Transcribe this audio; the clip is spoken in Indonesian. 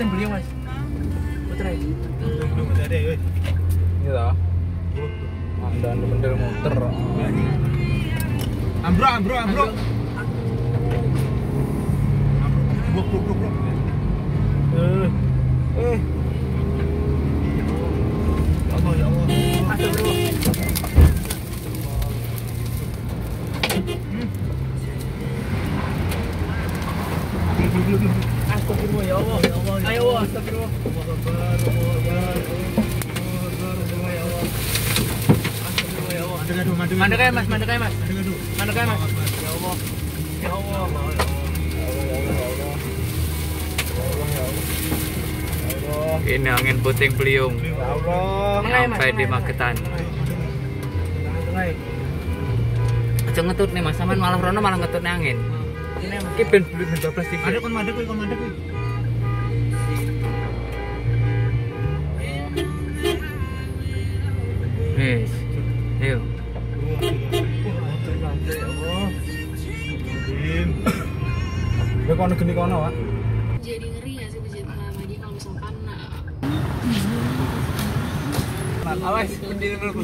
puting beliau mas. Putra. Belum ada. Iya toh. Anda bener muter. Ambro, ambro, ambro. Bro, bro, bro, bro. Eh. Eh. Ya Allah, ya Allah. Masuk bro. Astagfirullah ya Allah, ya Allah. Ayo Allah, astagfirullah. Astagfirullah ya Allah. Mas, mas. Mas. Ya Allah. Ya Allah. Ini angin puting beliung sampai di. Magetan. Tengah ya. Aja ngetut nih Mas, sampean malah rono malah ngetut angin. Ini. Iki ben ben bablas iki. Ada kon mandek, woi, kon mandek, woi. Wis. Ayo. Ya kono geni kono, Pak. jadi ngeri ya sih lagi kalau misalkan nah Awas, dulu.